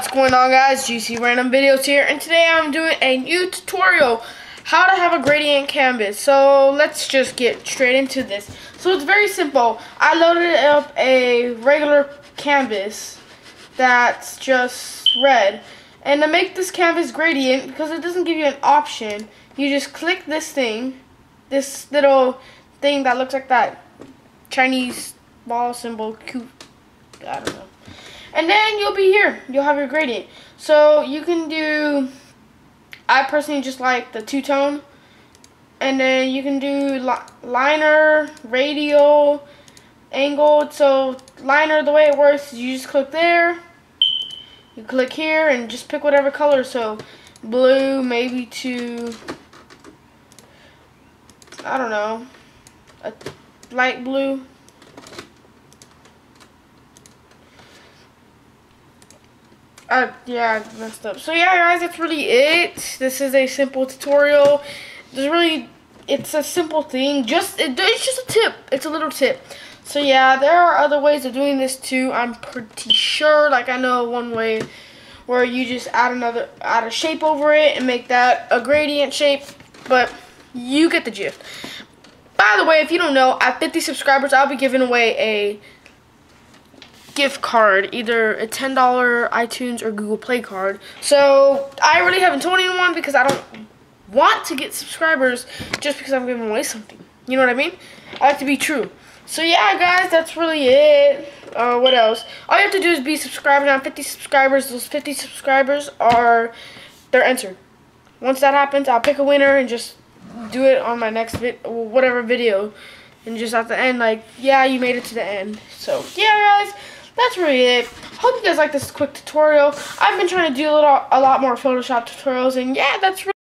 What's going on guys, GC Random Videos here, and today I'm doing a new tutorial, how to have a gradient canvas. So let's just get straight into this. So it's very simple. I loaded up a regular canvas that's just red. And to make this canvas gradient, because it doesn't give you an option, you just click this thing, this little thing that looks like that Chinese ball symbol, cute, I don't know. And then you'll be here. You'll have your gradient. So you can do, I personally just like the two-tone. And then you can do li liner, radial, angled. So liner, the way it works is you just click there. You click here and just pick whatever color. So blue, maybe to, I don't know, a light blue. Uh, yeah, I messed up. So yeah, guys, that's really it. This is a simple tutorial. There's really, it's a simple thing. Just, it, it's just a tip. It's a little tip. So yeah, there are other ways of doing this too. I'm pretty sure. Like I know one way where you just add another, add a shape over it and make that a gradient shape. But you get the gist. By the way, if you don't know, at 50 subscribers, I'll be giving away a gift card, either a $10 iTunes or Google Play card. So I really haven't told anyone because I don't want to get subscribers just because I'm giving away something. You know what I mean? I have to be true. So yeah, guys, that's really it. Uh, what else? All you have to do is be subscribed. Now 50 subscribers. Those 50 subscribers are, they're entered. Once that happens, I'll pick a winner and just do it on my next whatever video. And just at the end, like, yeah, you made it to the end. So, yeah, guys that's really it. Hope you guys like this quick tutorial. I've been trying to do a, little, a lot more Photoshop tutorials, and yeah, that's really